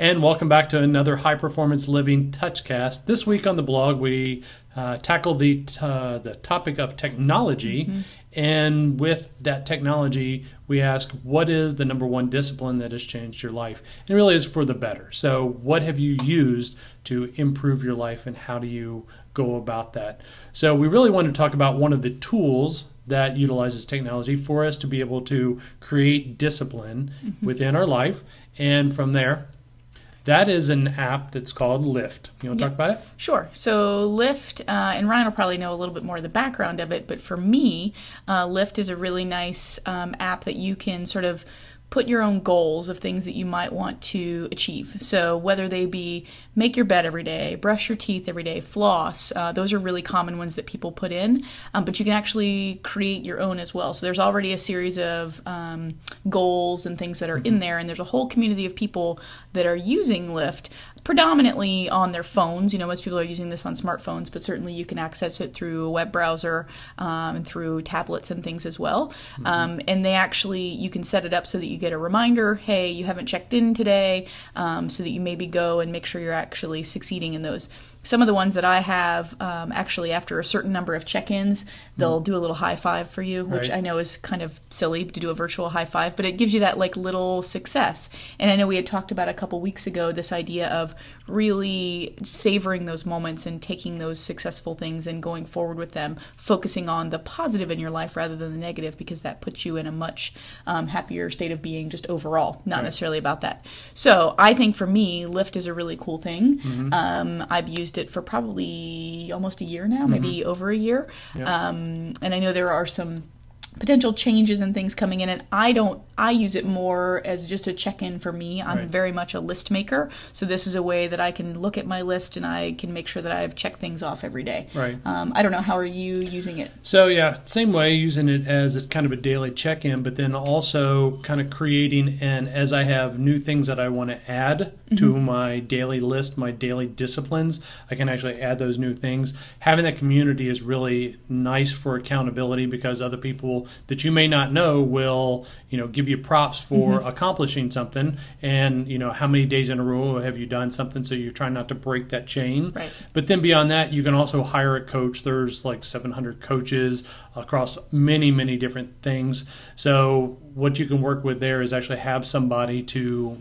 And welcome back to another High Performance Living Touchcast. This week on the blog, we uh, tackle the, t- uh, the topic of technology. Mm-hmm. And with that technology, we ask, what is the number one discipline that has changed your life? And it really is for the better. So, what have you used to improve your life, and how do you go about that? So, we really want to talk about one of the tools that utilizes technology for us to be able to create discipline mm-hmm. within our life. And from there, that is an app that's called Lift. You want to talk about it? Sure. So Lift, uh, and Ryan will probably know a little bit more of the background of it, but for me, uh, Lift is a really nice um, app that you can sort of put your own goals of things that you might want to achieve. So, whether they be make your bed every day, brush your teeth every day, floss, uh, those are really common ones that people put in, um, but you can actually create your own as well. So, there's already a series of um, goals and things that are mm-hmm. in there, and there's a whole community of people that are using Lift predominantly on their phones. You know, most people are using this on smartphones, but certainly you can access it through a web browser um, and through tablets and things as well. Mm-hmm. Um, and they actually, you can set it up so that you get a reminder hey, you haven't checked in today, um, so that you maybe go and make sure you're actually succeeding in those some of the ones that I have, um, actually, after a certain number of check ins, they'll mm. do a little high five for you, which right. I know is kind of silly to do a virtual high five, but it gives you that like little success. And I know we had talked about a couple weeks ago this idea of really savoring those moments and taking those successful things and going forward with them, focusing on the positive in your life rather than the negative, because that puts you in a much um, happier state of being just overall, not right. necessarily about that. So I think for me, Lift is a really cool thing. Mm-hmm. Um, I've used it for probably almost a year now, mm-hmm. maybe over a year. Yeah. Um, and I know there are some potential changes and things coming in and i don't i use it more as just a check-in for me. I'm right. very much a list maker so this is a way that i can look at my list and i can make sure that i've checked things off every day. Right. Um, i don't know how are you using it? So yeah same way using it as a, kind of a daily check-in but then also kind of creating and as i have new things that i want to add mm-hmm. to my daily list my daily disciplines i can actually add those new things. Having that community is really nice for accountability because other people that you may not know will you know give you props for mm-hmm. accomplishing something and you know how many days in a row have you done something so you're trying not to break that chain right. but then beyond that you can also hire a coach there's like 700 coaches across many many different things so what you can work with there is actually have somebody to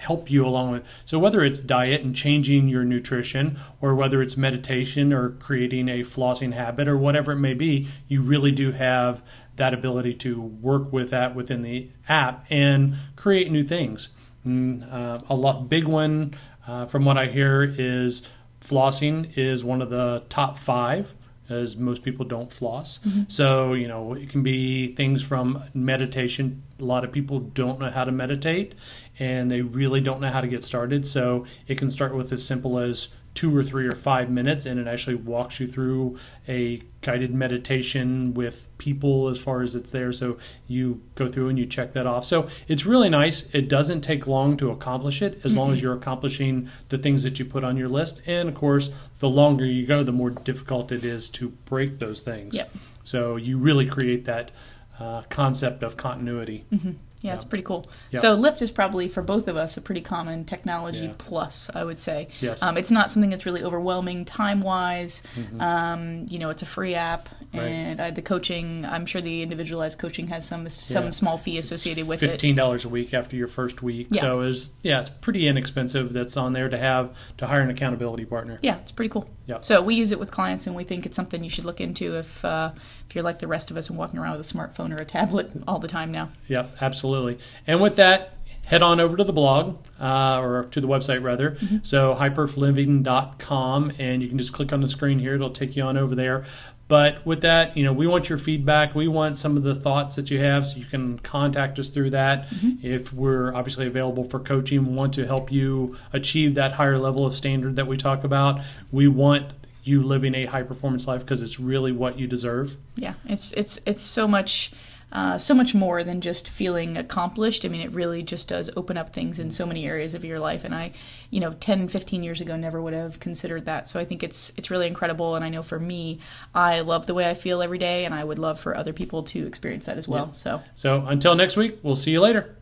help you along with so whether it's diet and changing your nutrition or whether it's meditation or creating a flossing habit or whatever it may be you really do have that ability to work with that within the app and create new things. And, uh, a lot big one uh, from what I hear is flossing is one of the top five as most people don't floss. Mm-hmm. So, you know, it can be things from meditation. A lot of people don't know how to meditate and they really don't know how to get started. So, it can start with as simple as two or three or five minutes and it actually walks you through a guided meditation with people as far as it's there so you go through and you check that off so it's really nice it doesn't take long to accomplish it as mm-hmm. long as mm-hmm. you're accomplishing the things that you put on your list and of course the longer you go the more difficult it is to break those things yep. so you really create that uh, concept of continuity mm-hmm. Yeah, it's pretty cool. So Lift is probably for both of us a pretty common technology yeah. plus, I would say. Yes. Um, it's not something that's really overwhelming time wise. Mm-hmm. Um, you know, it's a free app, right. and I, the coaching. I'm sure the individualized coaching has some some yeah. small fee associated it's with $15 it. Fifteen dollars a week after your first week. Yeah. So it's yeah, it's pretty inexpensive. That's on there to have to hire an accountability partner. Yeah, it's pretty cool. Yeah. So we use it with clients, and we think it's something you should look into if uh, if you're like the rest of us and walking around with a smartphone or a tablet all the time now. Yeah, absolutely. And with that, head on over to the blog uh, or to the website rather. Mm-hmm. So highperfliving.com, and you can just click on the screen here. It'll take you on over there. But with that, you know, we want your feedback. We want some of the thoughts that you have, so you can contact us through that. Mm-hmm. If we're obviously available for coaching, we want to help you achieve that higher level of standard that we talk about. We want you living a high performance life because it's really what you deserve. Yeah, it's it's it's so much uh, so much more than just feeling accomplished. I mean, it really just does open up things in so many areas of your life. And I, you know, 10, 15 years ago, never would have considered that. So I think it's it's really incredible. And I know for me, I love the way I feel every day, and I would love for other people to experience that as well. Yeah. So so until next week, we'll see you later.